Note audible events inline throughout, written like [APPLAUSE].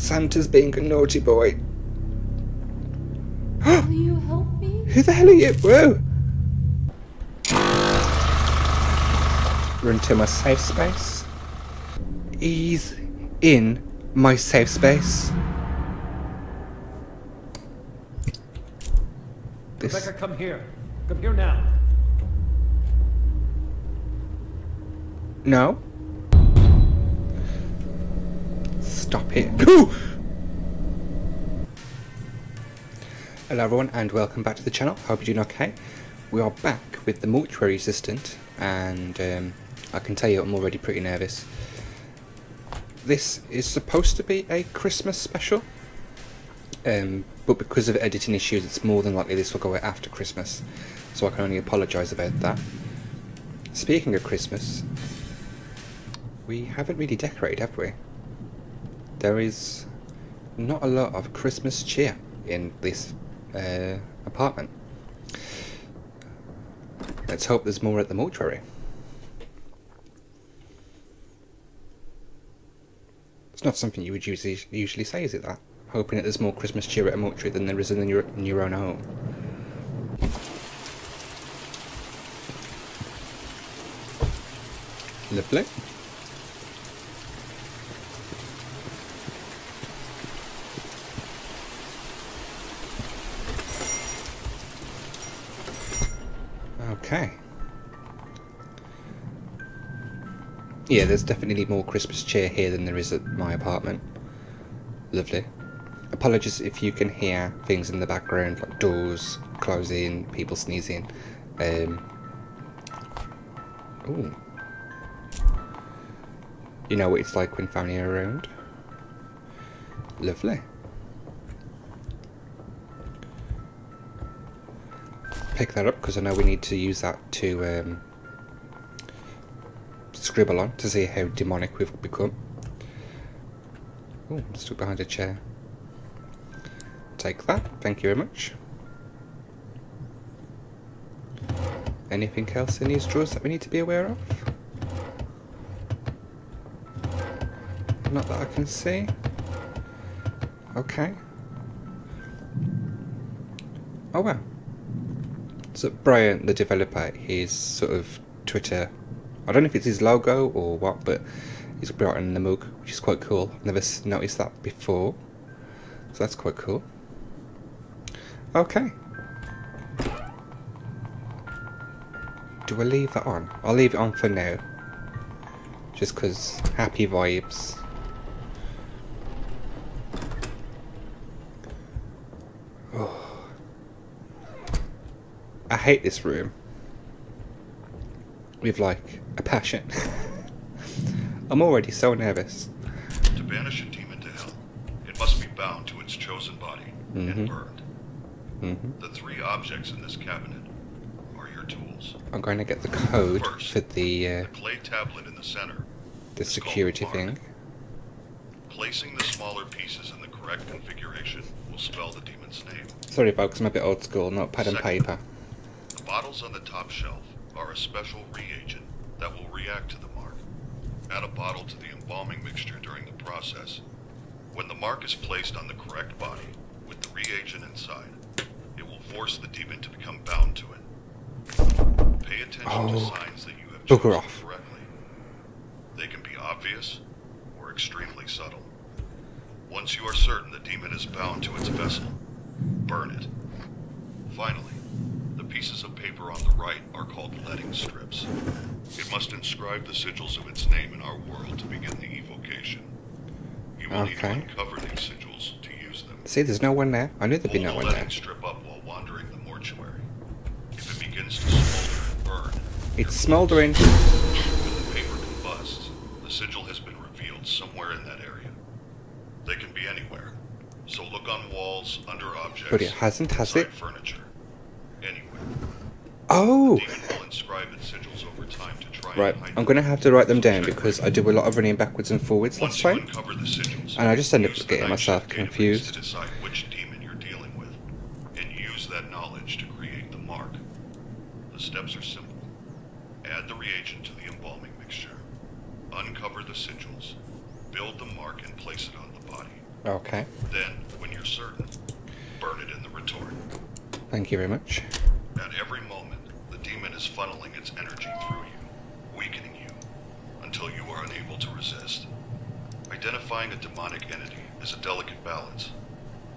Santa's being a naughty boy. [GASPS] Will you help me? Who the hell are you? Whoa! Run to my safe space. He's in my safe space. This Rebecca, come here. Come here now. no. Stop it. [LAUGHS] Ooh! Hello everyone and welcome back to the channel. Hope you're doing okay. We are back with the mortuary assistant and um, I can tell you I'm already pretty nervous. This is supposed to be a Christmas special um, but because of editing issues it's more than likely this will go out after Christmas so I can only apologise about that. Speaking of Christmas, we haven't really decorated have we? There is not a lot of Christmas cheer in this uh, apartment. Let's hope there's more at the mortuary. It's not something you would usually usually say, is it? That hoping that there's more Christmas cheer at a mortuary than there is in your in your own home. Lovely. Okay. Yeah, there's definitely more Christmas cheer here than there is at my apartment. Lovely. Apologies if you can hear things in the background, like doors closing, people sneezing. Um, ooh. You know what it's like when family are around. Lovely. Pick that up because I know we need to use that to um, scribble on to see how demonic we've become. Oh, stuck behind a chair. Take that, thank you very much. Anything else in these drawers that we need to be aware of? Not that I can see. Okay. Oh wow. So Brian, the developer, his sort of Twitter, I don't know if it's his logo or what, but he's brought in the mug, which is quite cool. I've never noticed that before, so that's quite cool. Okay. Do I leave that on? I'll leave it on for now. Just because happy vibes. Hate this room. With like a passion. [LAUGHS] I'm already so nervous. To banish a demon to hell, it must be bound to its chosen body Mhm. and burned. hmm The three objects in this cabinet are your tools. I'm going to get the code First, for the uh, The clay tablet in the center. the security thing. Placing the smaller pieces in the correct configuration will spell the demon's name. Sorry, folks, I'm a bit old school. Not pad and paper. On the top shelf are a special reagent that will react to the mark. Add a bottle to the embalming mixture during the process. When the mark is placed on the correct body with the reagent inside, it will force the demon to become bound to it. Pay attention to Oh, signs that you have chosen off. correctly. They can be obvious or extremely subtle. Once you are certain the demon is bound to its vessel, burn it. Finally, pieces of paper on the right are called letting strips. It must inscribe the sigils of its name in our world to begin the evocation. You will need to Okay. uncover these sigils to use them. See, there's no one there. I knew there'd be Hold no the one letting there. strip up while wandering the mortuary. If it begins to smolder and burn, It's smouldering. when the paper combusts, the sigil has been revealed somewhere in that area. They can be anywhere, so look on walls, under objects, But it hasn't, has it? furniture, anywhere. Oh! The demon will inscribe its sigils over time to Oh. try Right, I'm going to have to write them down because I do a lot of running backwards and forwards last time. uncover the sigils, And I just end up getting myself confused. To decide which demon you're dealing with, and use that knowledge to create the mark. The steps are simple. Add the reagent to the embalming mixture. Uncover the sigils. Build the mark and place it on the body. Okay. Then, when you're certain, burn it in the retort. Thank you very much. At every moment, the demon is funneling its energy through you, weakening you, until you are unable to resist. Identifying a demonic entity is a delicate balance.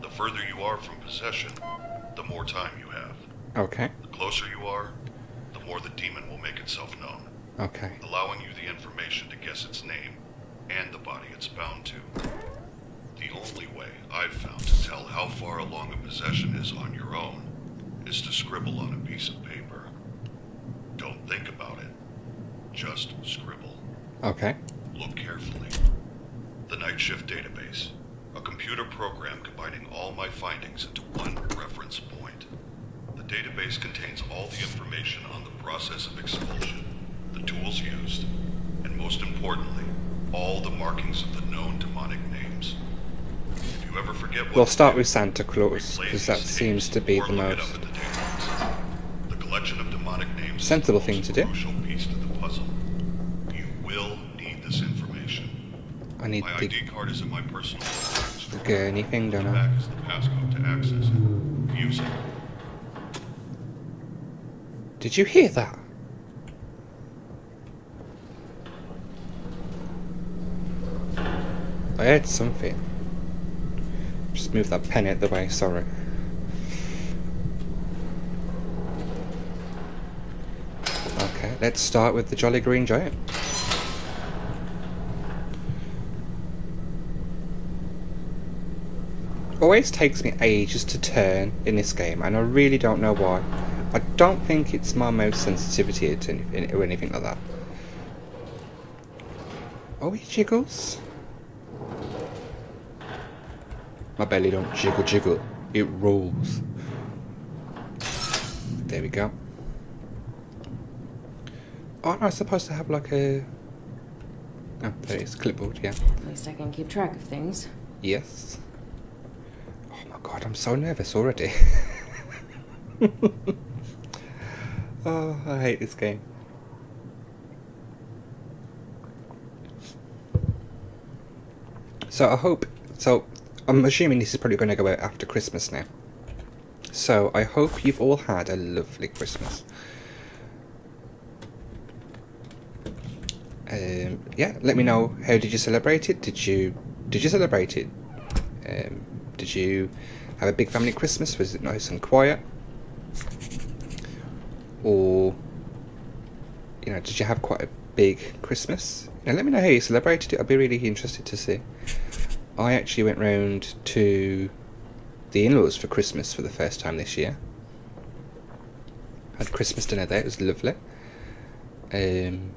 The further you are from possession, the more time you have. Okay. The closer you are, the more the demon will make itself known, Okay. allowing you the information to guess its name and the body it's bound to. The only way I've found to tell how far along a possession is on your own is to scribble on a piece of paper. Don't think about it. Just scribble. Okay. Look carefully. The Night Shift Database, a computer program combining all my findings into one reference point. The database contains all the information on the process of expulsion, the tools used, and most importantly, all the markings of the known demonic names. If you ever forget what We'll start with Santa Claus, because that seems to be the most the collection of demonic names Sensible thing to do. Piece to the puzzle. You will need this information. I need My the ID card is in my personal belongings. gurney thing, On don't the I? back is the passcode to access it. Use it. Did you hear that? I heard something. Just move that pen out the way, sorry. Okay, let's start with the Jolly Green Giant. Always takes me ages to turn in this game, and I really don't know why. I don't think it's my mouse sensitivity or anything like that. Oh, he jiggles. My belly don't jiggle jiggle, it rolls. There we go. Aren't I supposed to have like a... Oh, there it is, clipboard, yeah. At least I can keep track of things. Yes. Oh my god, I'm so nervous already. [LAUGHS] oh, I hate this game. So I hope. So I'm assuming this is probably going to go out after Christmas now. So I hope you've all had a lovely Christmas. Um, yeah, let me know how did you celebrate it? Did you did you celebrate it? Um, did you have a big family Christmas? Was it nice and quiet? Or you know, did you have quite a big Christmas? Now let me know how you celebrated it. I'd be really interested to see. I actually went round to the in-laws for Christmas for the first time this year. Had Christmas dinner there. It was lovely. Um,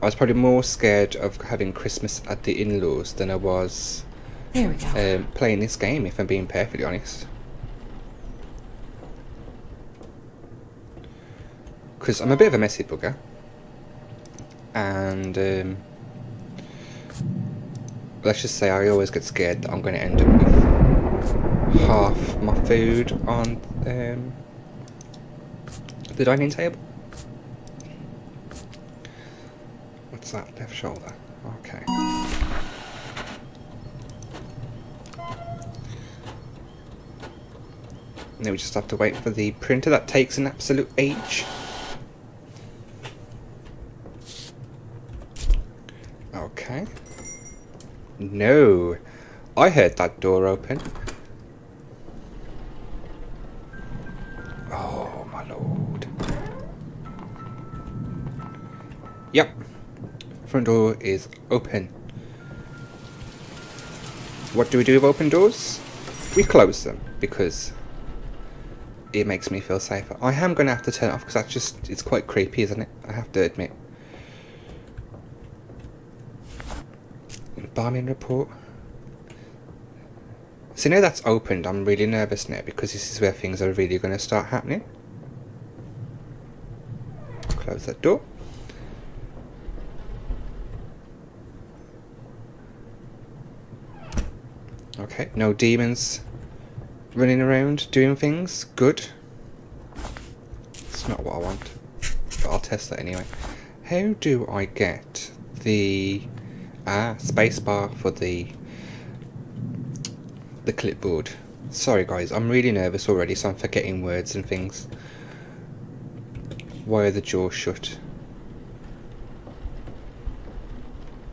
I was probably more scared of having Christmas at the in-laws than I was we go. um, playing this game. If I'm being perfectly honest, because I'm a bit of a messy bugger, and um, let's just say I always get scared that I'm going to end up with half my food on um, the dining table. What's that? Left shoulder. Okay. Now we just have to wait for the printer. That takes an absolute age. Okay. No. I heard that door open. Oh, my lord. Yep. Front door is open. What do we do with open doors? We close them because it makes me feel safer. I am going to have to turn off because that's just, it's quite creepy, isn't it? I have to admit. Bombing report. So now that's opened, I'm really nervous now because this is where things are really going to start happening. Close that door. Okay, no demons running around doing things. Good. It's not what I want, but I'll test that anyway. How do I get the ah spacebar for the the clipboard? Sorry guys, I'm really nervous already, so I'm forgetting words and things. Why are the jaws shut?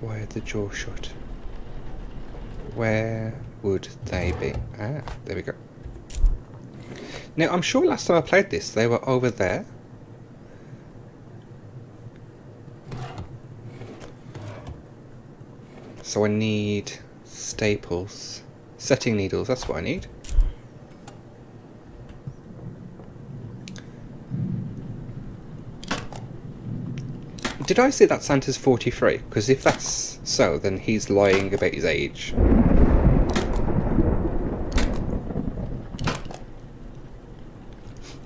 Why are the jaws shut? Where would they be? Ah, there we go. Now, I'm sure last time I played this, they were over there. So I need staples. Setting needles, that's what I need. Did I say that Santa's 43? Because if that's so, then he's lying about his age.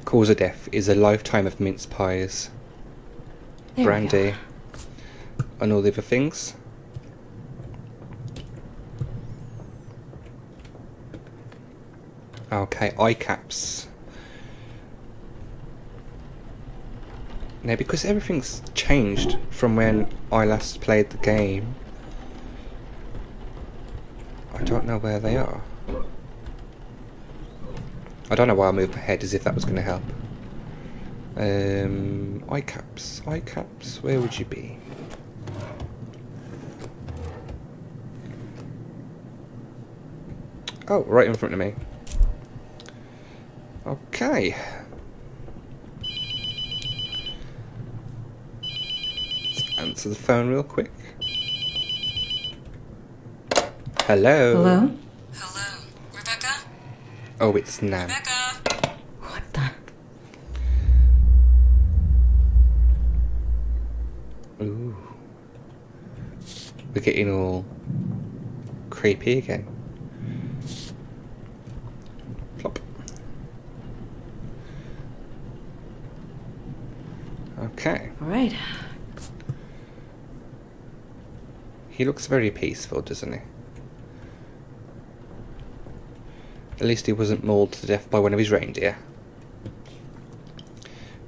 Cause of death is a lifetime of mince pies, There brandy, and all the other things. Okay, eye caps. Now, because everything's changed from when I last played the game, I don't know where they are. I don't know why I moved my head as if that was going to help. Um, eye caps, eye caps, where would you be? Oh, right in front of me. Okay. Let's answer the phone real quick. Hello. Hello? Hello, Rebecca? Oh, it's Nan. Rebecca? What the? Ooh. We're getting all creepy again. Okay. All right. He looks very peaceful, doesn't he? At least he wasn't mauled to death by one of his reindeer.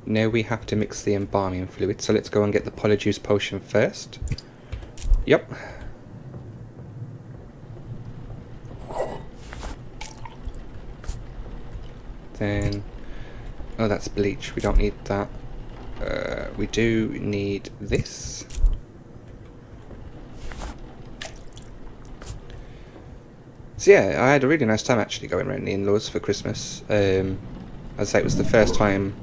Now we have to mix the embalming fluid, so let's go and get the polyjuice potion first. Yep. Then, oh that's bleach, we don't need that. Uh, we do need this. So yeah, I had a really nice time actually going around the in-laws for Christmas. Um, as I say, it was the first time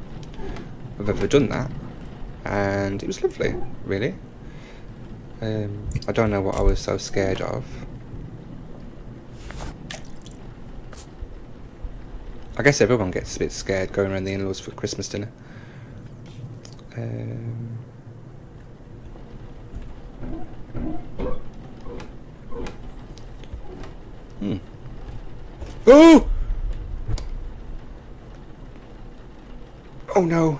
I've ever done that, and it was lovely, really. Um, I don't know what I was so scared of. I guess everyone gets a bit scared going around the in-laws for Christmas dinner. Um, hmm. Oh! Oh no.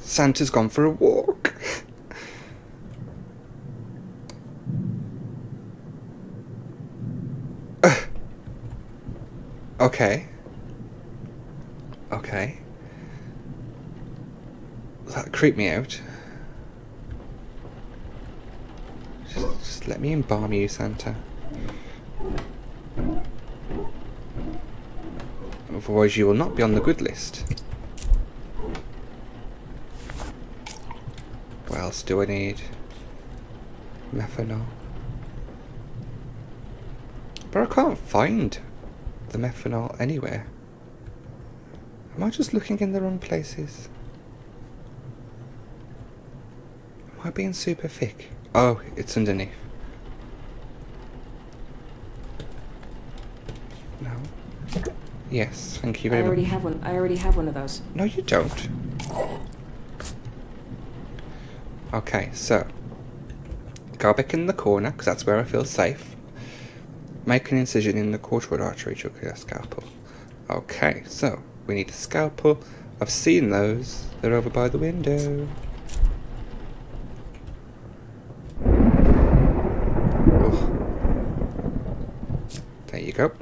Santa's gone for a walk. [LAUGHS] Okay. Okay. Creeped me out. Just, just let me embalm you, Santa. Otherwise, you will not be on the good list. What else do I need? Methanol. But I can't find the methanol anywhere. Am I just looking in the wrong places? Am I being super thick? Oh, it's underneath. No. Yes, thank you very much. I already have one. I already have one of those. No, you don't. Okay, so go back in the corner because that's where I feel safe. Make an incision in the carotid artery to get a scalpel. Okay, so we need a scalpel. I've seen those. They're over by the window. Ugh. There you go.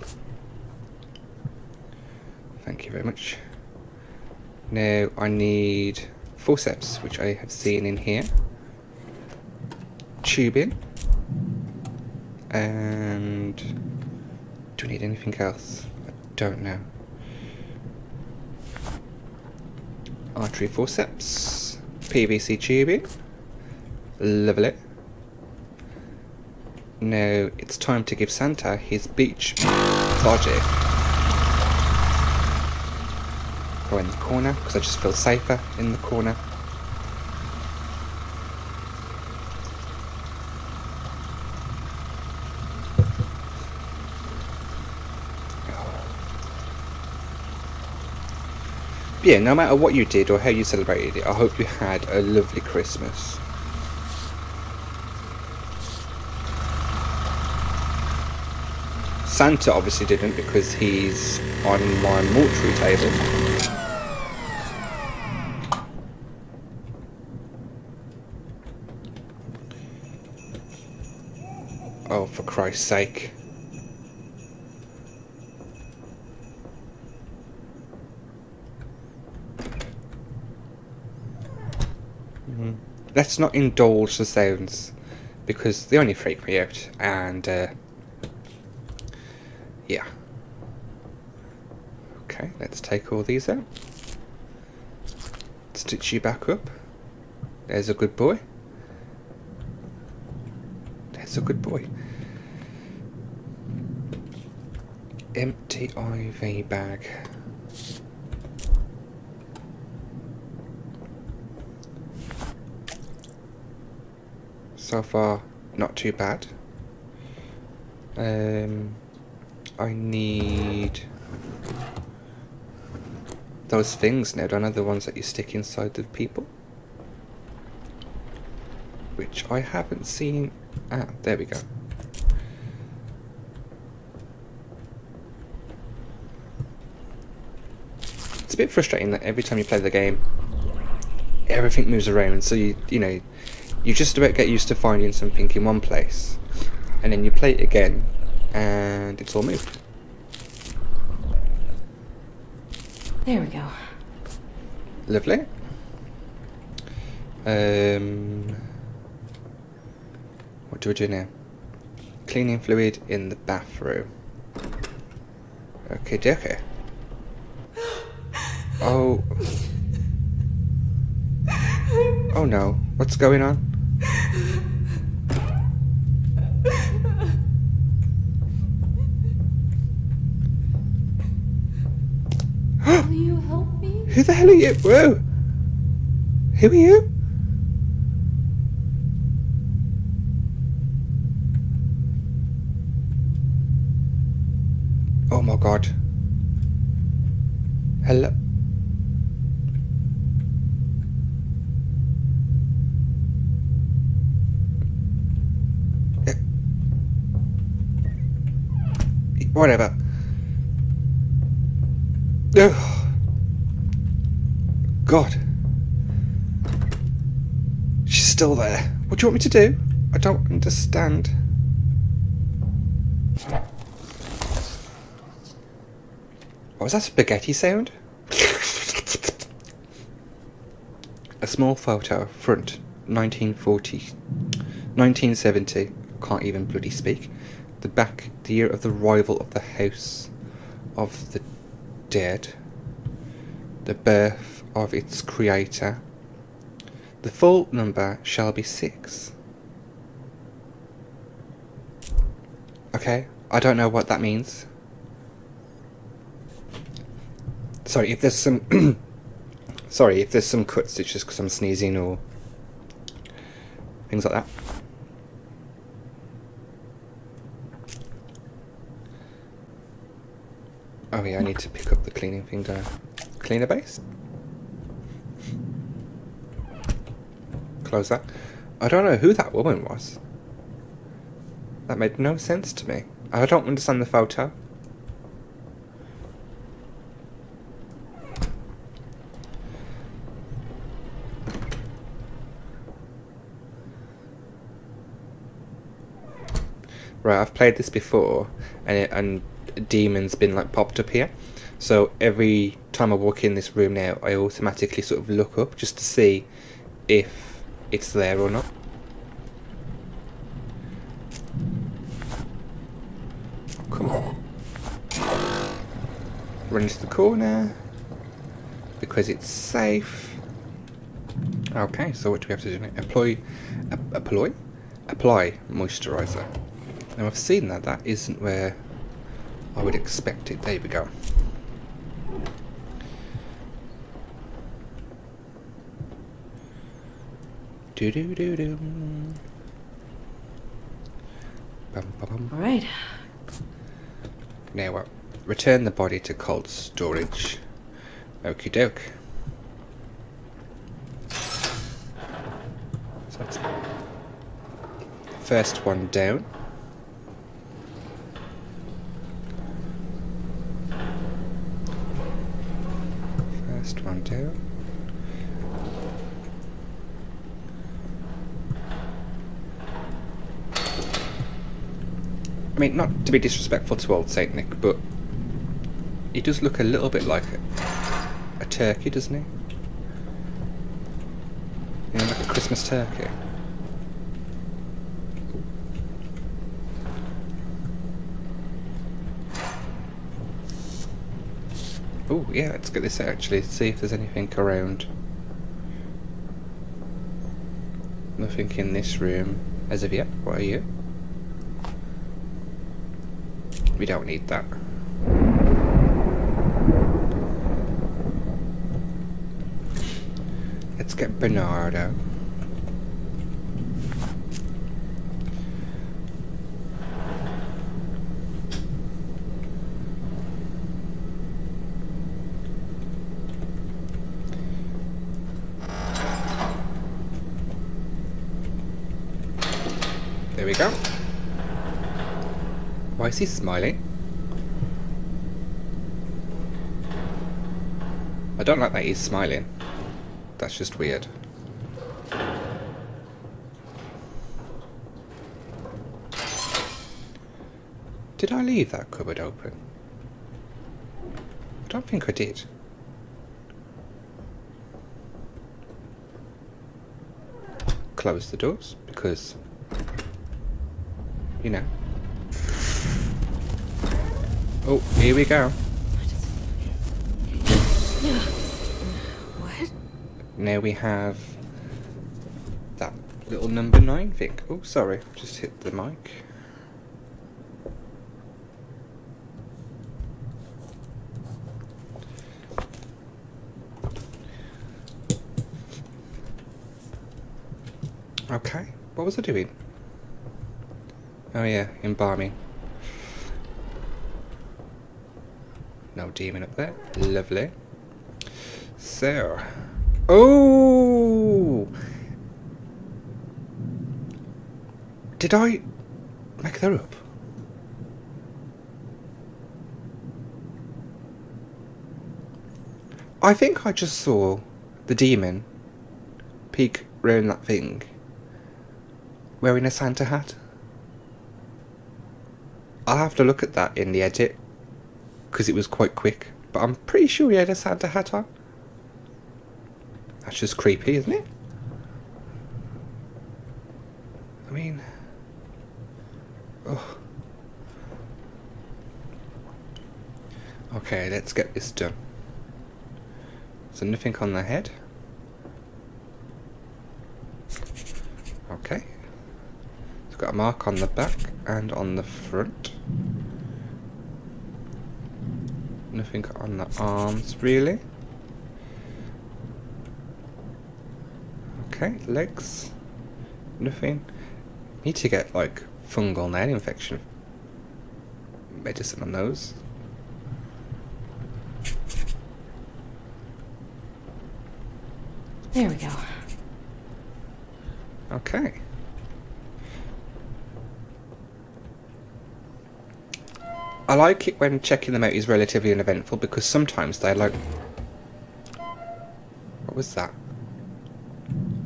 Thank you very much. Now I need forceps, which I have seen in here. Tubing. And do we need anything else? I don't know. Artery forceps. PVC tubing. Lovely. Now it's time to give Santa his beach body. Go in the corner because I just feel safer in the corner. Yeah, no matter what you did or how you celebrated it, I hope you had a lovely Christmas. Santa obviously didn't because he's on my mortuary table. Oh, for Christ's sake. Mhm. Let's not indulge the sounds because they only freak me out and uh, yeah. Okay, let's take all these out. Stitch you back up. There's a good boy. There's a good boy. Empty IV bag. So far, not too bad. Um, I need those things now, don't I? The ones that you stick inside the people. Which I haven't seen. Ah, there we go. It's a bit frustrating that every time you play the game, everything moves around. So you, you know, you just about get used to finding something in one place, and then you play it again, and it's all moved. There we go. Lovely. Um, what do we do now? Cleaning fluid in the bathroom. Okay, okay. Oh. Oh no. What's going on? [GASPS] Will you help me? Who the hell are you? Whoa! Who are you? Oh my god. Hello? Whatever. Ugh. God. She's still there. What do you want me to do? I don't understand. Oh, what was that spaghetti sound? A small photo, front, 1940, 1970, can't even bloody speak. The back, the year of the rival of the House of the Dead. The birth of its creator. The full number shall be six. Okay, I don't know what that means. Sorry, if there's some. [CLEARS THROAT] sorry, if there's some cuts, it's just because I'm sneezing or things like that. Oh yeah, I need to pick up the cleaning thing, I? Cleaner base? Close that. I don't know who that woman was. That made no sense to me. I don't understand the photo. Right, I've played this before, and it, and demons been like popped up here, So every time I walk in this room now, I automatically sort of look up just to see if it's there or not. Come on. Run into the corner because it's safe. Okay, so what do we have to do now? Apply, apply, apply moisturizer. Now I've seen that. That isn't where I would expect it. There we go. Do do do do. Bum, bum, bum. All right. Now, uh, return the body to cold storage. Okie doke. So that's first one down. First one down. I mean, not to be disrespectful to old Saint Nick, but he does look a little bit like a, a turkey, doesn't he? You know, like a Christmas turkey. Oh, yeah, let's get this out actually, see if there's anything around. Nothing in this room as of yet. What are you? We don't need that. Let's get Bernardo. There we go. Why is he smiling? I don't like that he's smiling. That's just weird. Did I leave that cupboard open? I don't think I did. Close the doors because, you know. Oh, here we go. What? Now we have that little number nine thing. Oh, sorry, just hit the mic. Okay, what was I doing? Oh yeah, embalming. Demon up there. Lovely. So, oh, did I make that up? I think I just saw the demon peek round that thing wearing a Santa hat. I'll have to look at that in the edit because it was quite quick, but I'm pretty sure he had a Santa hat on. That's just creepy, isn't it? I mean, oh. Okay, let's get this done. So nothing on the head. Okay. It's got a mark on the back and on the front. Nothing on the arms, really. Okay, legs. Nothing. Need to get like fungal nail infection medicine on those. There we go. Okay. I like it when checking them out is relatively uneventful because sometimes they're like... What was that?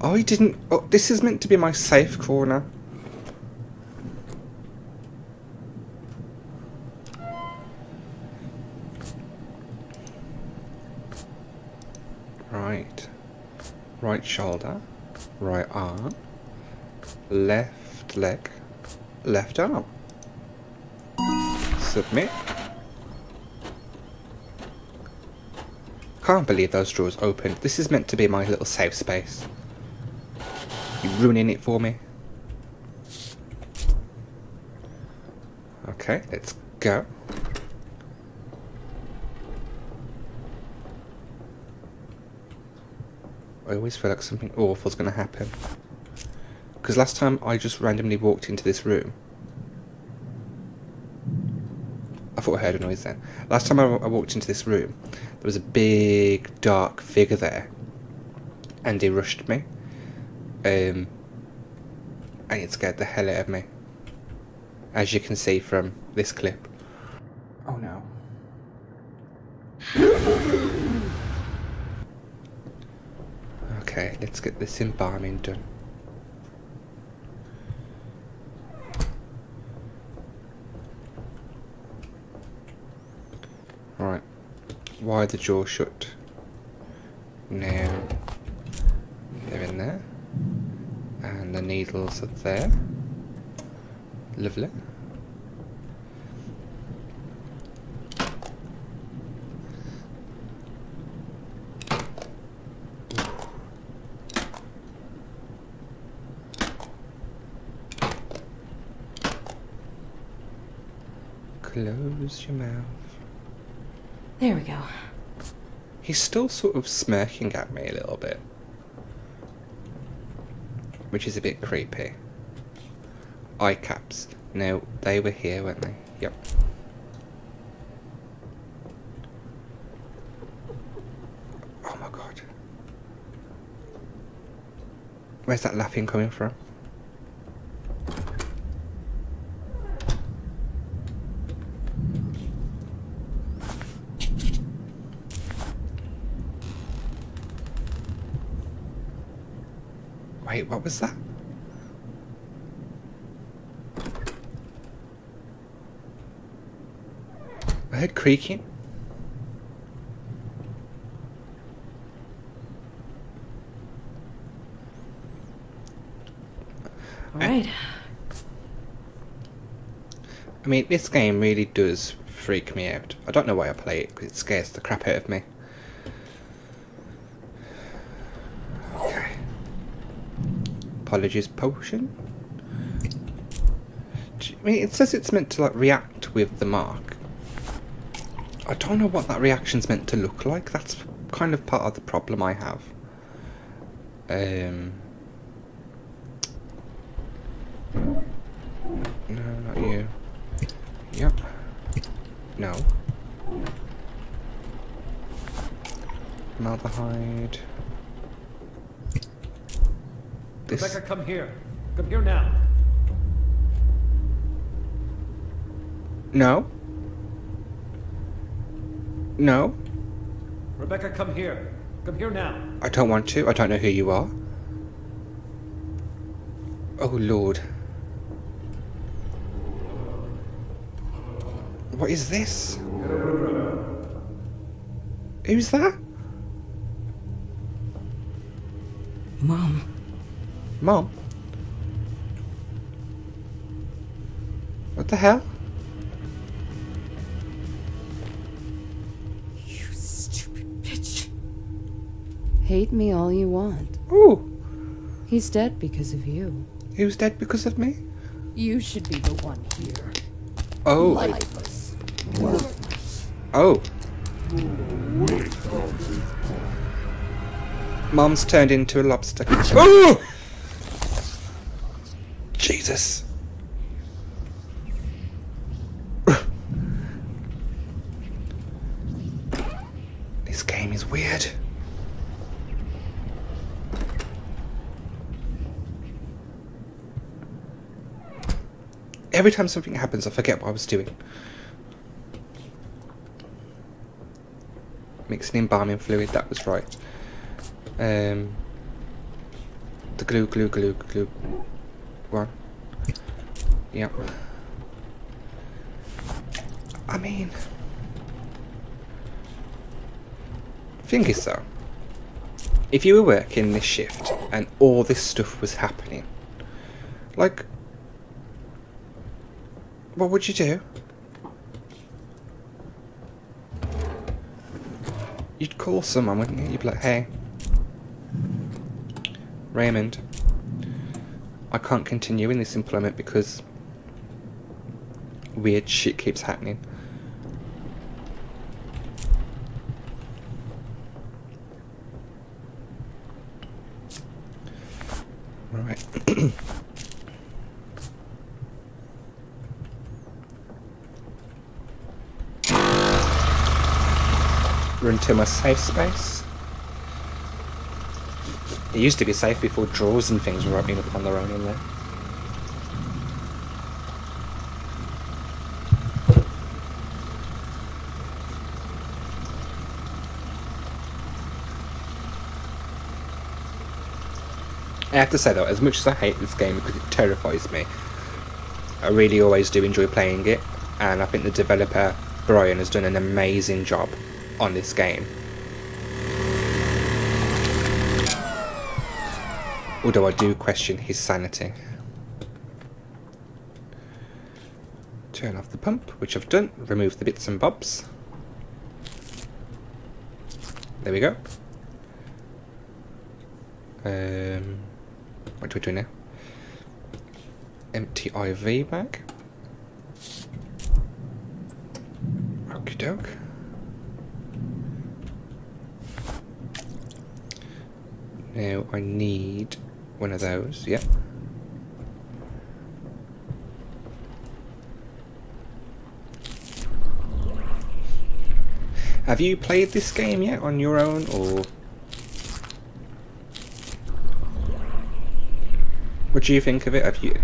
Oh, I didn't... Oh, this is meant to be my safe corner. Right. Right shoulder. Right arm. Left leg. Left arm. Submit. Can't believe those drawers opened. This is meant to be my little safe space. You ruining it for me. Okay, let's go. I always feel like something awful's going to happen. Because last time I just randomly walked into this room. I thought I heard a noise then. Last time I, I walked into this room, there was a big dark figure there. And he rushed me. Um, and it scared the hell out of me. As you can see from this clip. Oh no. [LAUGHS] Okay, let's get this embalming done. Right. Why the jaw shut? Now they're in there. And the needles are there. Lovely. Close your mouth. There we go. He's still sort of smirking at me a little bit. Which is a bit creepy. Eye caps. No, they were here, weren't they? Yep. Oh my god. Where's that laughing coming from? Wait, what was that? I heard creaking. All right. I mean, this game really does freak me out. I don't know why I play it, because it scares the crap out of me. Potion. I mean, it says it's meant to like react with the mark. I don't know what that reaction's meant to look like. That's kind of part of the problem I have. Um. No, not you. Yep. No. Malahide. This. Rebecca, come here. Come here now. No. No. Rebecca, come here. Come here now. I don't want to. I don't know who you are. Oh lord. What is this? Who's that? Mom. Mom? What the hell? You stupid bitch. Hate me all you want. Ooh, He's dead because of you. who's dead because of me? You should be the one here. Oh, Lifeless. oh. Mom's turned into a lobster. Oh! Jesus. this game is weird. Every time something happens, I forget what I was doing. Mixing embalming fluid, that was right. Um, the glue, glue, glue, glue. One. Yep. I mean, thing is though, if you were working this shift and all this stuff was happening, like, what would you do? You'd call someone, wouldn't you? You'd be like, hey, Raymond, I can't continue in this employment because weird shit keeps happening. Right. [COUGHS] Run to my safe space. It used to be safe before drawers and things were opening up on their own in there. I have to say though, as much as I hate this game because it terrifies me, I really always do enjoy playing it, and I think the developer Brian has done an amazing job on this game. Although I do question his sanity. Turn off the pump, which I've done. Remove the bits and bobs. There we go. Um, what do we do now? Empty IV bag. Okie doke. Now I need one of those, yep. Have you played this game yet on your own or do you think of it? Have you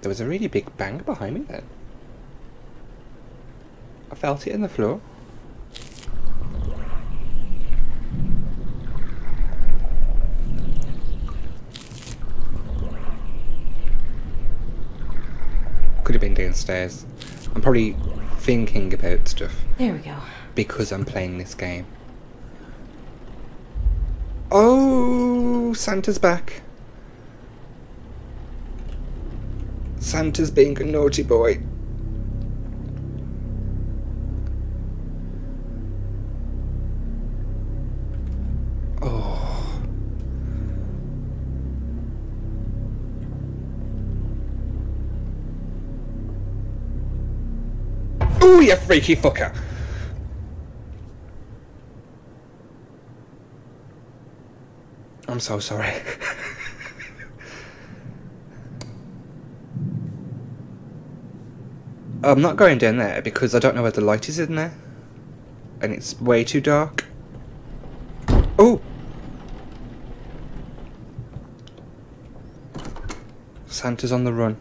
There was a really big bang behind me then. I felt it in the floor. Could have been downstairs. I'm probably thinking about stuff There we go. because I'm playing this game. Santa's back. Santa's being a naughty boy. Oh. Oh, you freaky fucker. I'm so sorry. [LAUGHS] I'm not going down there because I don't know where the light is in there. And it's way too dark. Oh! Santa's on the run.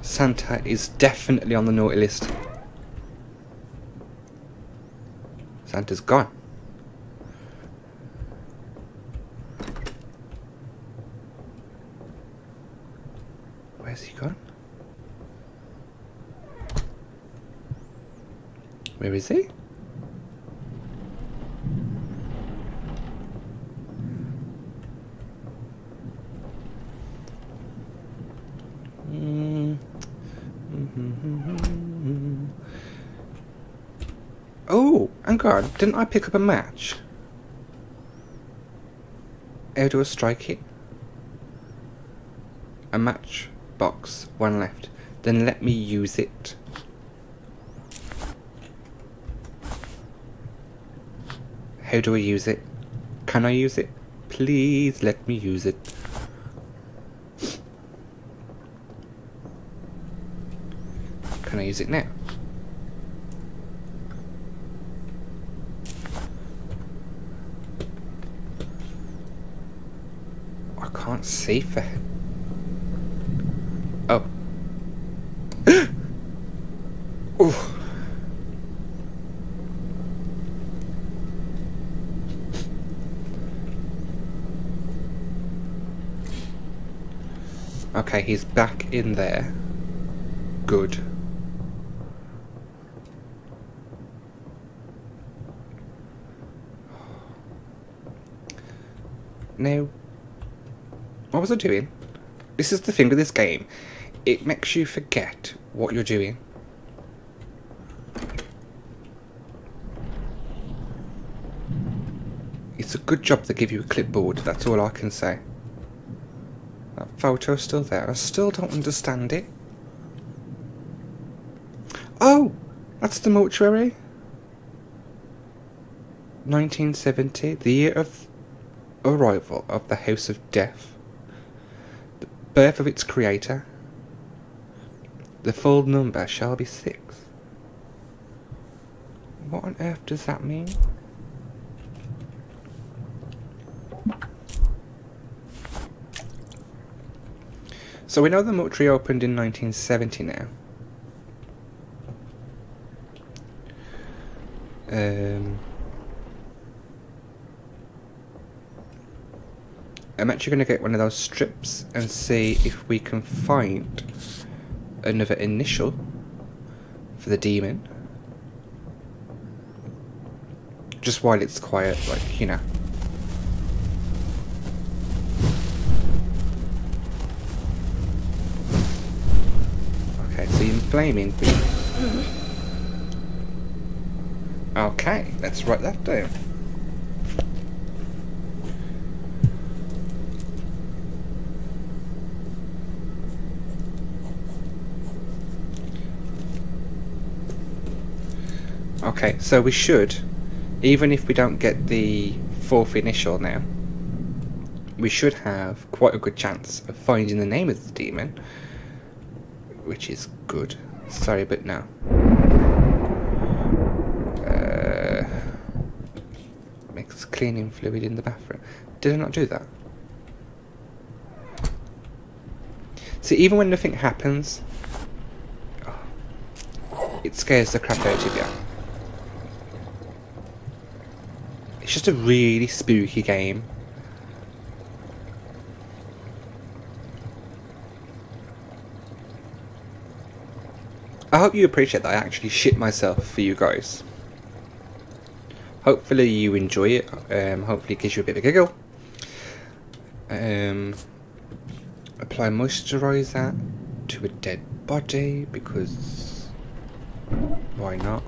Santa is definitely on the naughty list. Santa's gone. Where's he gone? Where is he? Mm. Oh, and God, didn't I pick up a match? How do I strike it? A match box, one left. Then let me use it. How do I use it? Can I use it? Please let me use it. Can I use it now? I can't see for. Okay, he's back in there. Good. Now, what was I doing? This is the thing with this game. It makes you forget what you're doing. It's a good job they give you a clipboard, that's all I can say. That photo's still there. I still don't understand it. Oh! That's the mortuary. 1970, the year of arrival of the House of Death. The birth of its creator. The full number shall be six. What on earth does that mean? So we know the mortuary opened in 1970 now. Um, I'm actually going to get one of those strips and see if we can find another initial for the demon. Just while it's quiet, like, you know. Flaming. Okay, let's write that down. Okay, so we should, even if we don't get the fourth initial now, we should have quite a good chance of finding the name of the demon, which is good. Sorry, but no. Uh, mix cleaning fluid in the bathroom. Did I not do that? See, even when nothing happens, it scares the crap out of you. It's just a really spooky game. Hope you appreciate that I actually shit myself for you guys. Hopefully you enjoy it. Um, hopefully it gives you a bit of a giggle. Um, apply moisturiser to a dead body because why not?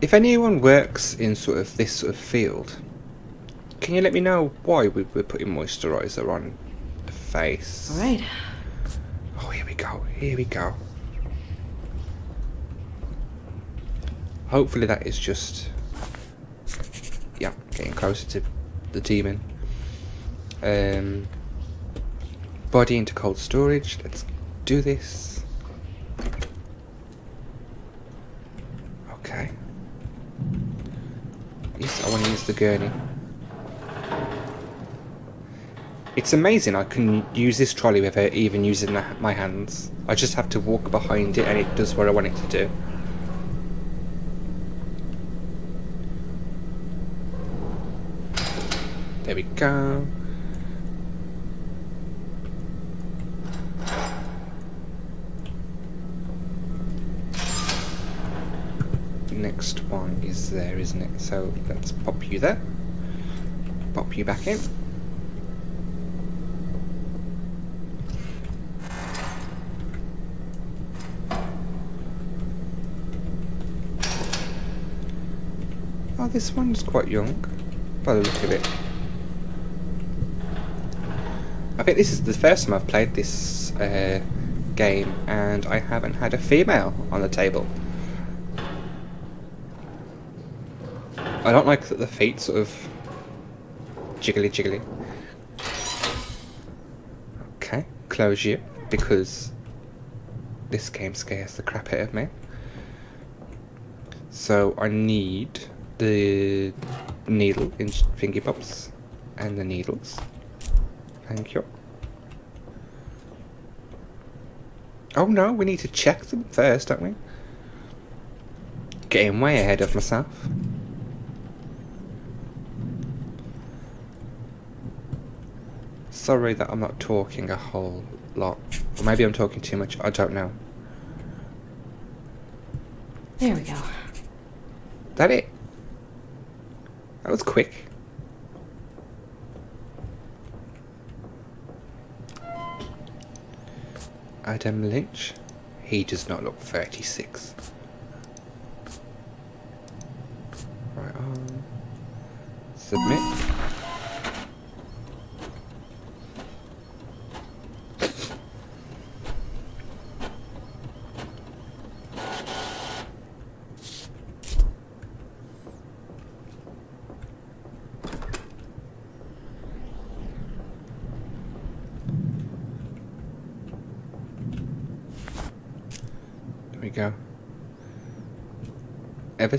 If anyone works in sort of this sort of field, can you let me know why we we're putting moisturiser on the face? All right. Oh, here we go. Here we go. Hopefully that is just... Yeah, getting closer to the demon. Um, body into cold storage. Let's do this. Okay. Yes, I want to use the gurney. It's amazing I can use this trolley without even using my hands. I just have to walk behind it and it does what I want it to do. There we go. Next one is there, isn't it? So let's pop you there. Pop you back in. This one's quite young, by the look of it. I think this is the first time I've played this uh, game, and I haven't had a female on the table. I don't like that the feet sort of jiggly jiggly. Okay, close you, because this game scares the crap out of me. So I need the needle in Thingy Pops and the needles. Thank you. Oh no, we need to check them first, don't we? Getting way ahead of myself. Sorry that I'm not talking a whole lot. Or maybe I'm talking too much, I don't know. There we go. That it? That was quick. Adam Lynch. He does not look 36. Right on. Submit.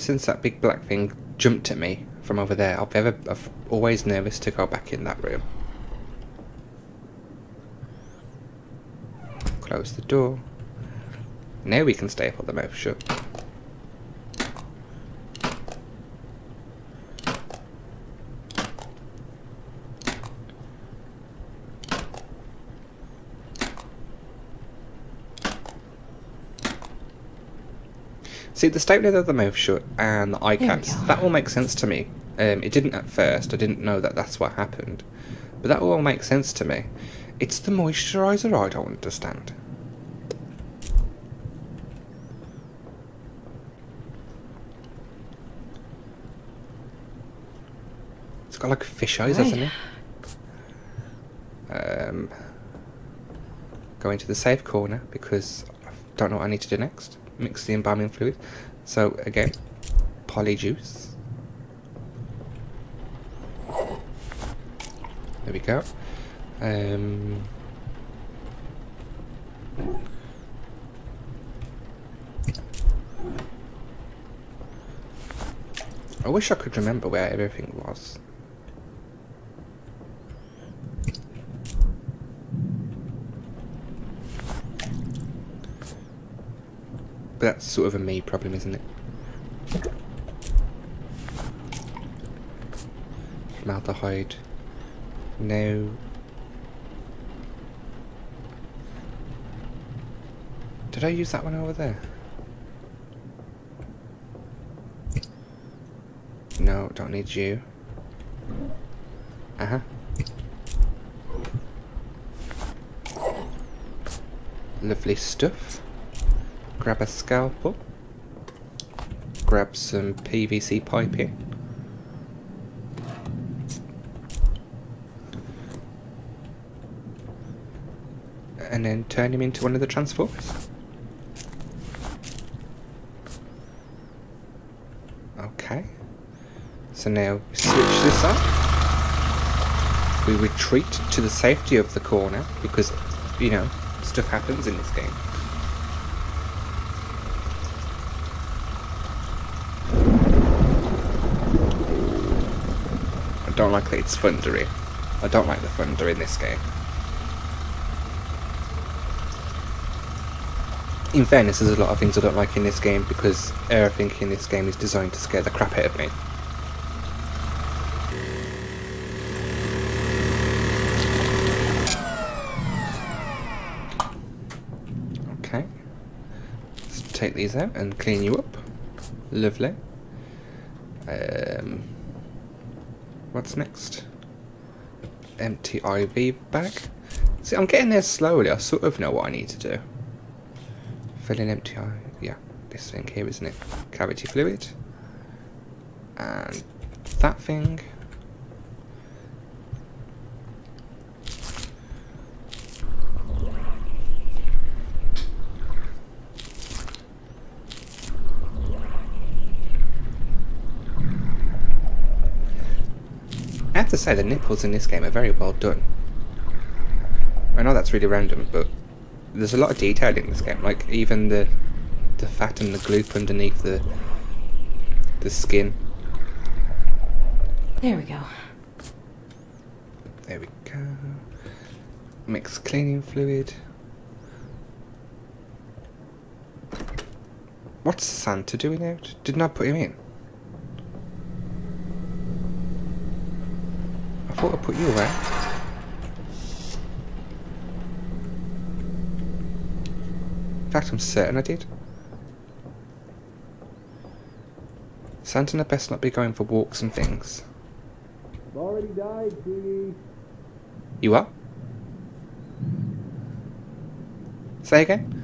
Since that big black thing jumped at me from over there, I've ever, I've always nervous to go back in that room. Close the door. Now we can staple the mouth shut. See, the stapling of the mouth shut and the eye caps, that all makes sense to me. Um, it didn't at first, I didn't know that that's what happened. But that all makes sense to me. It's the moisturiser I don't understand. It's got like fish eyes, Right. hasn't it? Um, go into the safe corner because I don't know what I need to do next. Mix the embalming fluid. So again, polyjuice. There we go. Um, I wish I could remember where everything was. But that's sort of a me problem, isn't it? Formaldehyde. No. Did I use that one over there? No, don't need you. Uh huh. Lovely stuff. Grab a scalpel. Grab some PVC piping. And then turn him into one of the transformers. Okay. So now switch this up. We retreat to the safety of the corner because, you know, stuff happens in this game. I don't like that it's thundery. I don't like the thunder in this game. In fairness, there's a lot of things I don't like in this game because everything in this game is designed to scare the crap out of me. Okay. Let's take these out and clean you up. Lovely. Um, what's next? Empty IV bag. See, I'm getting there slowly. I sort of know what I need to do. Fill in empty IV. Yeah, this thing here, isn't it? Cavity fluid. And that thing. To say the nipples in this game are very well done. I know that's really random, but there's a lot of detail in this game. Like even the the fat and the gloop underneath the the skin. There we go. There we go. Mix cleaning fluid. What's Santa doing out? Didn't I put him in? I thought I put you away. In fact, I'm certain I did. Santa had best not be going for walks and things. Already died, sweetie. You are? Say again?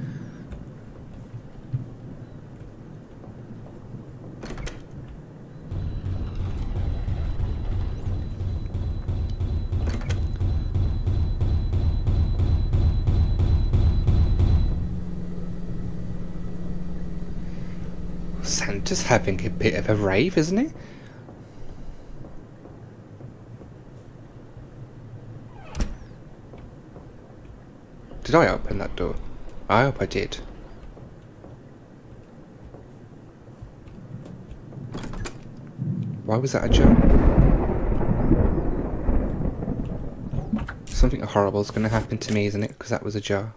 Santa's having a bit of a rave, isn't it? Did I open that door? I hope I did. Why was that a joke? Something horrible is going to happen to me, isn't it? Because that was a jar.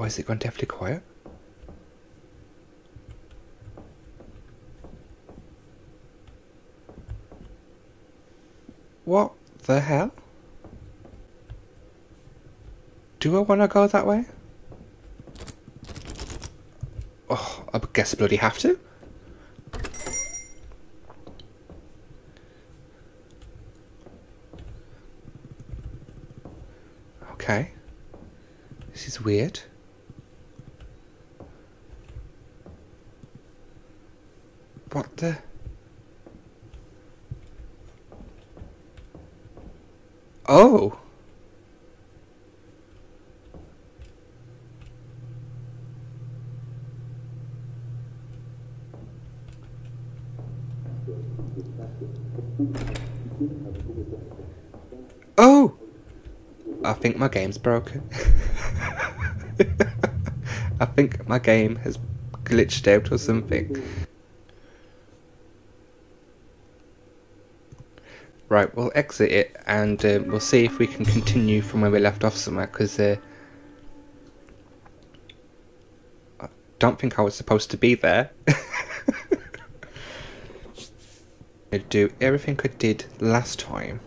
Oh, is it gone deathly quiet? What the hell? Do I want to go that way? Oh, I guess I bloody have to. Okay. This is weird. What the? Oh! Oh! I think my game's broken. [LAUGHS] I think my game has glitched out or something. Right, we'll exit it and uh, we'll see if we can continue from where we left off somewhere because uh, I don't think I was supposed to be there. [LAUGHS] I do everything I did last time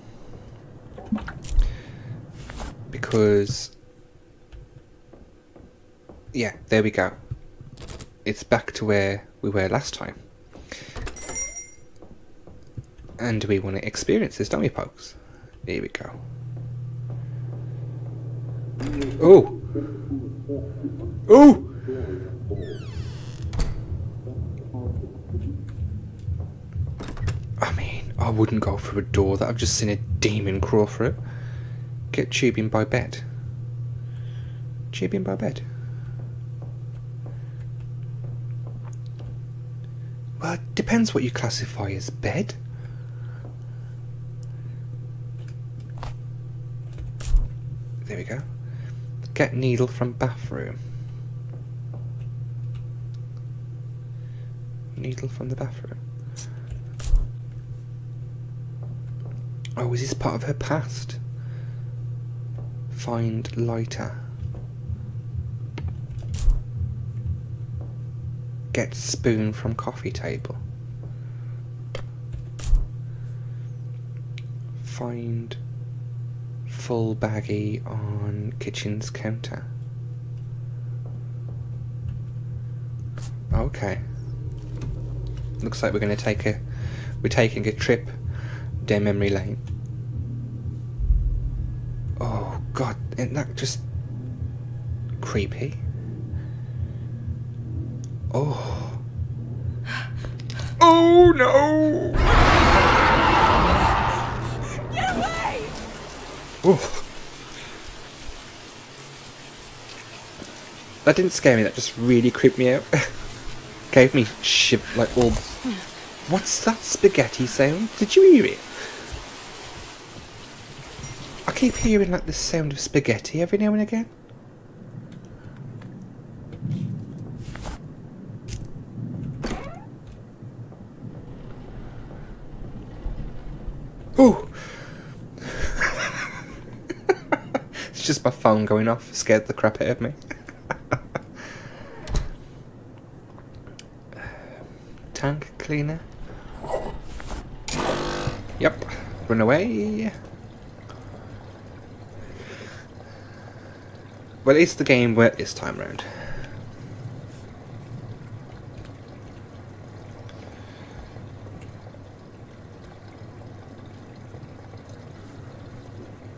because yeah, there we go. It's back to where we were last time. And we want to experience this, dummy pokes. Here we go. Oh! Oh! I mean, I wouldn't go through a door that I've just seen a demon crawl through. Get tubing by bed. Tubing by bed. Well, it depends what you classify as bed. There we go. Get needle from bathroom. Needle from the bathroom. Oh, is this part of her past? Find lighter. Get spoon from coffee table. Find full baggie on kitchen's counter. Okay. Looks like we're going to take a we're taking a trip down memory lane. Oh god, isn't that just creepy? Oh. [GASPS] Oh no! That didn't scare me, that just really creeped me out. [LAUGHS] Gave me shiv like all What's that spaghetti sound? Did you hear it? I keep hearing like the sound of spaghetti every now and again. Oh! Phone going off. Scared the crap out of me. [SIGHS] Tank cleaner. Yep. Run away. Well, it's the game where this time round.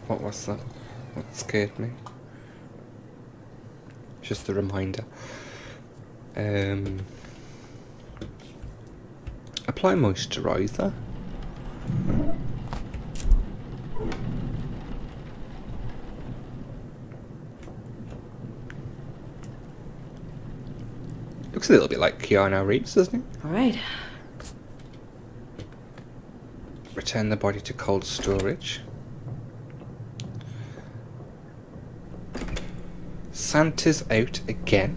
What was that? What scared me? Just a reminder. Um, apply moisturizer. Looks a little bit like Keanu Reeves, doesn't it? All right. Return the body to cold storage. Santa's out again.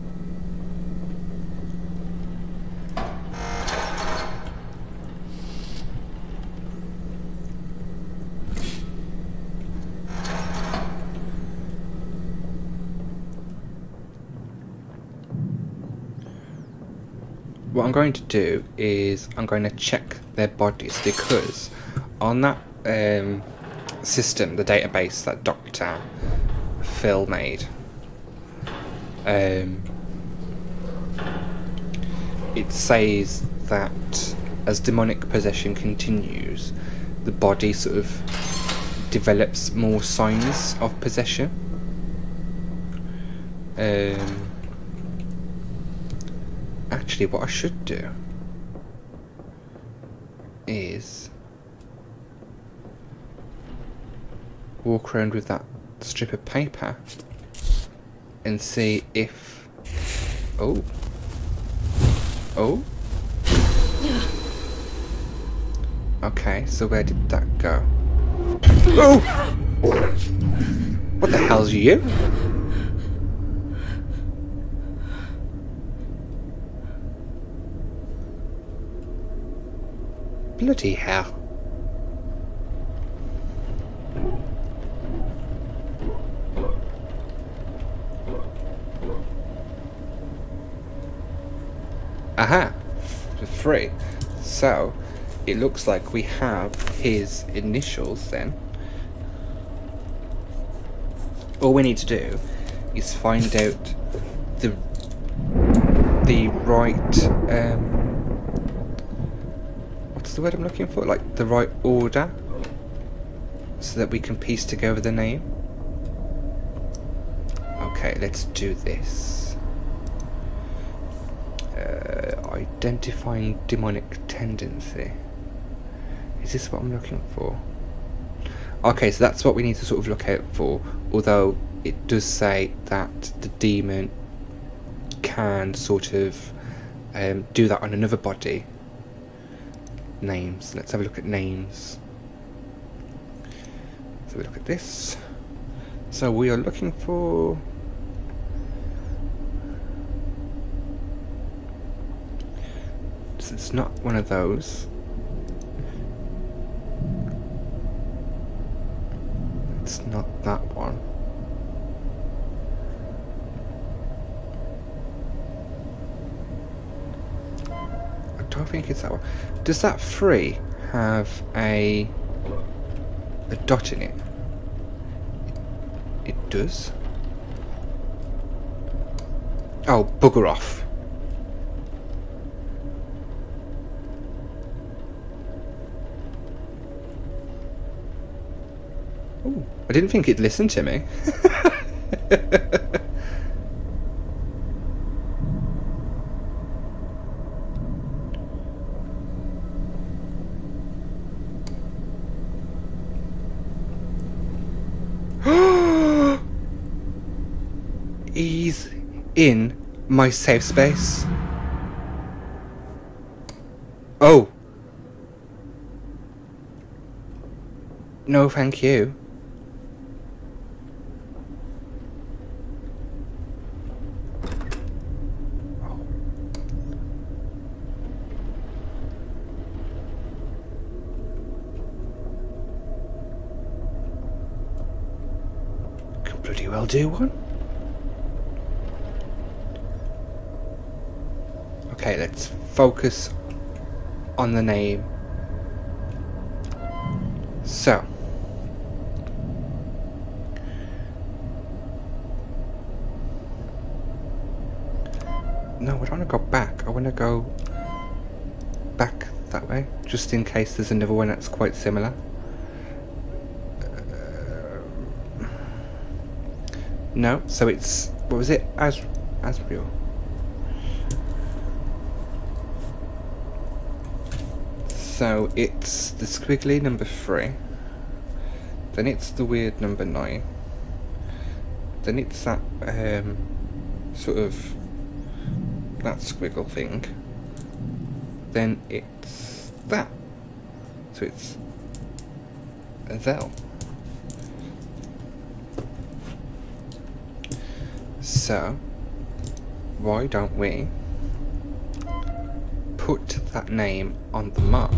What I'm going to do is I'm going to check their bodies because on that um, system, the database that Doctor Phil made, um, it says that as demonic possession continues, the body sort of develops more signs of possession. Um, actually, what I should do is walk around with that strip of paper and see if. Oh. Oh. Okay, so where did that go? Oh! What the hell's you? Bloody hell. Aha! For free. So, it looks like we have his initials then. All we need to do is find out the the right um, what's the word I'm looking for? Like the right order, so that we can piece together the name. Okay, let's do this. Uh, identifying demonic tendency. Is this what I'm looking for? Okay, so that's what we need to sort of look out for. Although it does say that the demon can sort of um, do that on another body. Names. Let's have a look at names. So we look at this. So we are looking for. So it's not one of those. It's not that one. I don't think it's that one. Does that three have a a dot in it? It, does. Oh, bugger off. I didn't think it'd listen to me. [GASPS] He's in my safe space. Oh. No, thank you. Could bloody well do one. Okay, let's focus on the name. So. No, I don't want to go back. I want to go back that way, just in case there's another one that's quite similar. No, so it's what was it? As Asriel. So it's the squiggly number three. Then it's the weird number nine. Then it's that um, sort of that squiggle thing. Then it's that. So it's a So, why don't we put that name on the mark?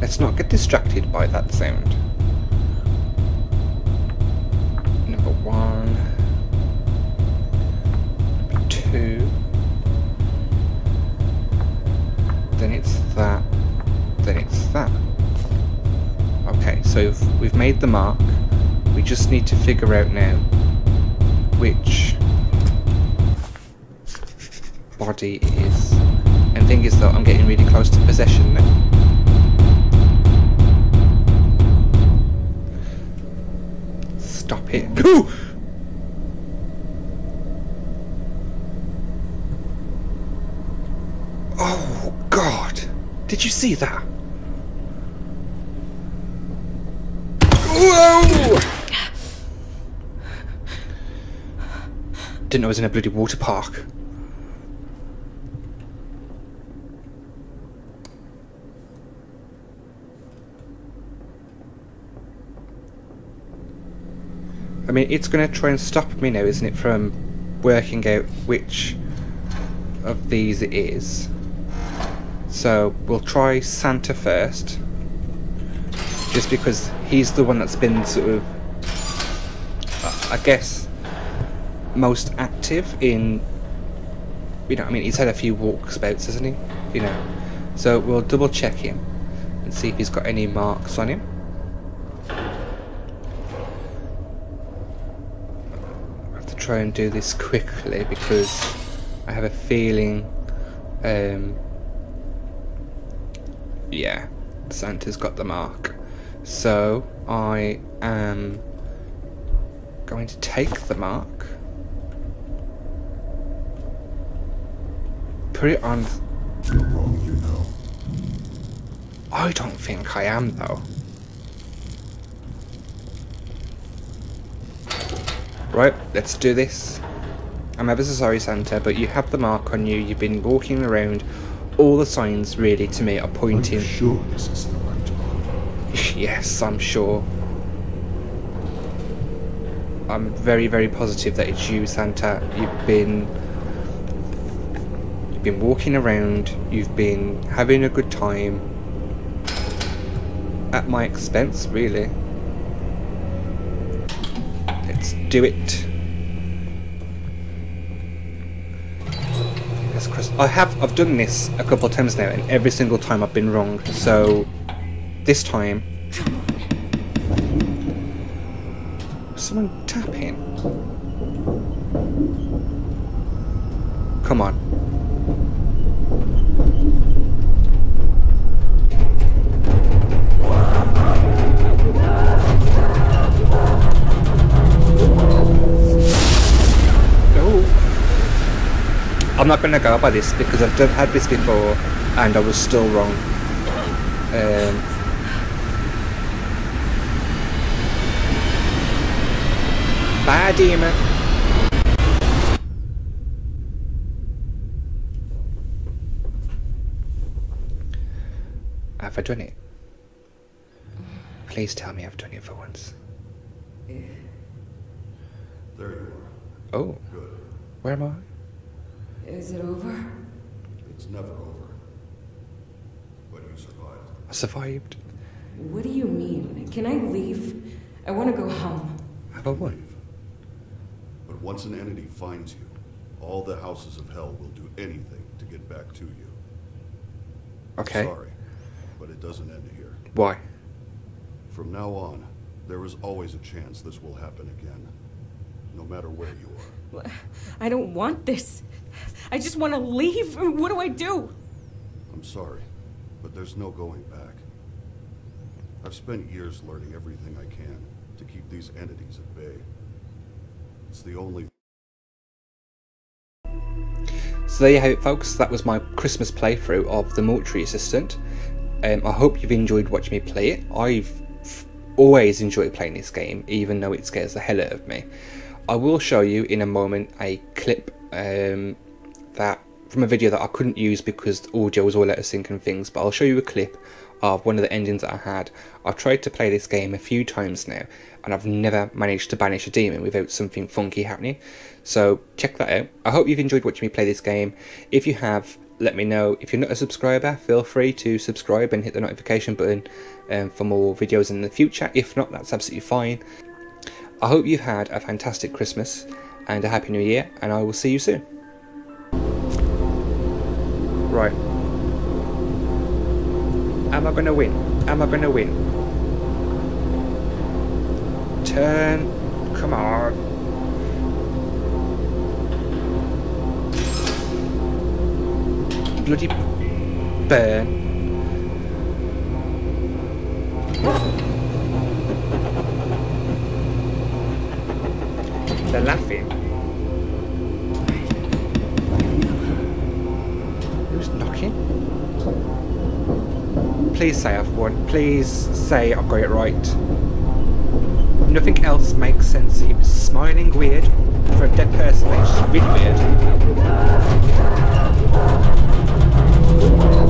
Let's not get distracted by that sound. Number one. Two. Then it's that. Then it's that. Okay, so we've made the mark. We just need to figure out now which body it is. And thing is though, I'm getting really close to possession now. Stop it. [LAUGHS] Ooh! Oh god! Did you see that? Whoa! Didn't know I was in a bloody water park. I mean, it's going to try and stop me now, isn't it, from working out which of these it is. So, we'll try Santa first. Just because he's the one that's been sort of, I guess, most active in, you know, I mean, he's had a few walkabouts, hasn't he? You know. So, we'll double check him and see if he's got any marks on him. I have to try and do this quickly because I have a feeling um, yeah Santa's got the mark so I am going to take the mark put it on You're wrong, you know. I don't think I am though Right, let's do this. I'm ever so sorry, Santa, but you have the mark on you. You've been walking around. All the signs, really, to me, are pointing. Are sure this is the right [LAUGHS] yes, I'm sure. I'm very, very positive that it's you, Santa. You've been. Been walking around. You've been having a good time. At my expense, really. Let's do it. Let's cross. I have. I've done this a couple of times now, and every single time I've been wrong. So this time, someone tapping. Come on. I'm not going to go by this because I've had this before and I was still wrong. Um, bye, demon. Have I done it? Please tell me I've done it for once. There you are. Oh, Good. where am I? Is it over? It's never over. But you survived. I survived. What do you mean? Can I leave? I want to go home. Have I won? But once an entity finds you, all the houses of hell will do anything to get back to you. Okay. Sorry, but it doesn't end here. Why? From now on, there is always a chance this will happen again. No matter where you are. I don't want this. I just want to leave. What do I do? I'm sorry, but there's no going back. I've spent years learning everything I can. to keep these entities at bay. It's the only So there you have it, folks. That was my Christmas playthrough of the Mortuary Assistant. Um, I hope you've enjoyed watching me play it. I've f- always enjoyed playing this game, even though it scares the hell out of me. I will show you in a moment a clip um, that from a video that I couldn't use because the audio was all out of sync and things, but I'll show you a clip of one of the engines that I had. I've tried to play this game a few times now, and I've never managed to banish a demon without something funky happening. So check that out. I hope you've enjoyed watching me play this game. If you have, let me know. If you're not a subscriber, feel free to subscribe and hit the notification button um, for more videos in the future. If not, that's absolutely fine. I hope you've had a fantastic Christmas and a Happy New Year, and I will see you soon. Right. Am I gonna win? Am I gonna win? Turn. Come on. Bloody burn. They're laughing. Who's knocking? Please say I've won. Please say I've got it right. Nothing else makes sense. He was smiling weird for a dead person. It's just really weird.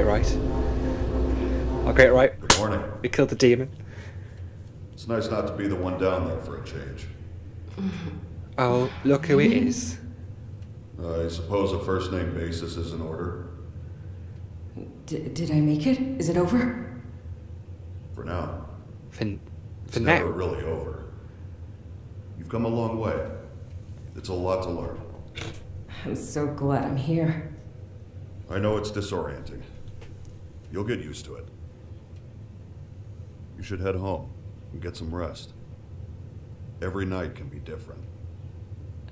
I got it right. I got it right. Good morning. We killed the demon. It's nice not to be the one down there for a change. Oh, look who it is. I suppose a first name basis is in order. D- did I make it? Is it over? For now. For, It's for never now. really over. You've come a long way. It's a lot to learn. I'm so glad I'm here. I know it's disorienting. You'll get used to it. You should head home and get some rest. Every night can be different.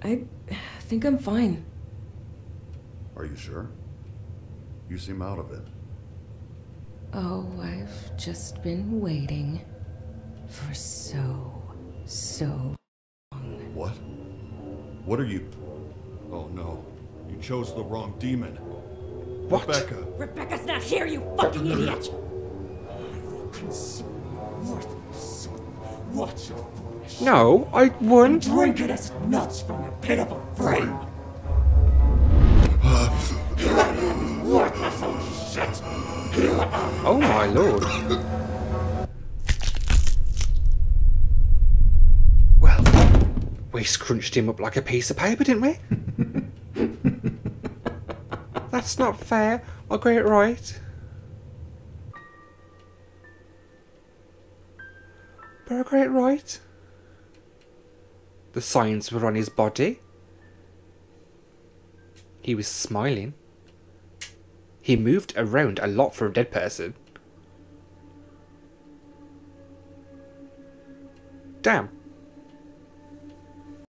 I think I'm fine. Are you sure? You seem out of it. Oh, I've just been waiting for so, so. Long. What? What are you? Oh no. You chose the wrong demon. What? Rebecca. Rebecca's not here, you fucking idiot! Watch your foolish. No, I won. Drinking us nuts from your pitiful friend. Worthless old shit. Oh my lord. Well, we scrunched him up like a piece of paper, didn't we? [LAUGHS] That's not fair. I got it right. But I got it right. The signs were on his body. He was smiling. He moved around a lot for a dead person. Damn.